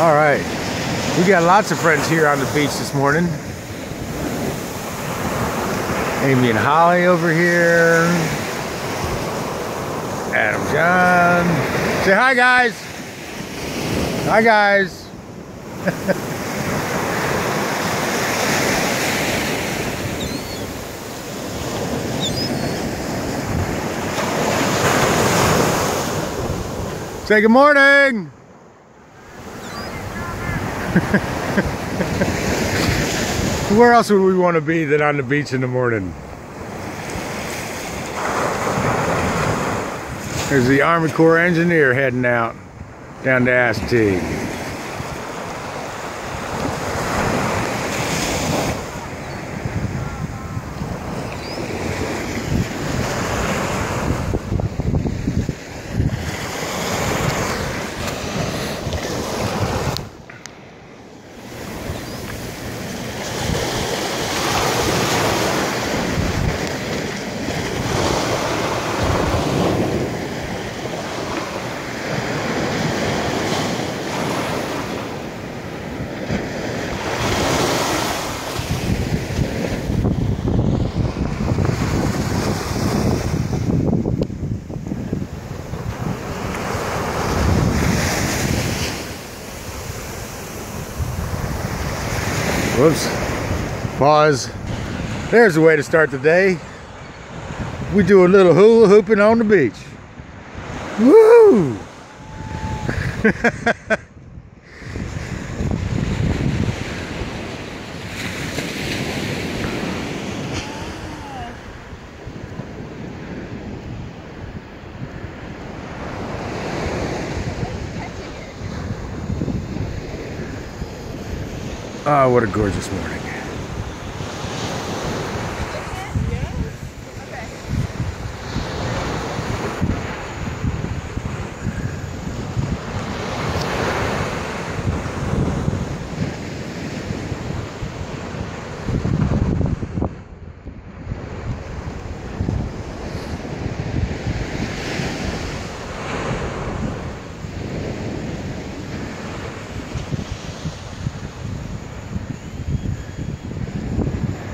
All right. We got lots of friends here on the beach this morning. Amy and Holly over here. Adam John. Say hi, guys. Hi, guys. Say good morning. Where else would we want to be than on the beach in the morning? There's the Army Corps engineer heading out down to Asti. Whoops. Pause. There's a way to start the day. We do a little hula hooping on the beach. Woo! Oh, what a gorgeous morning.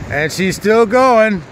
And she's still going.